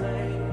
Well,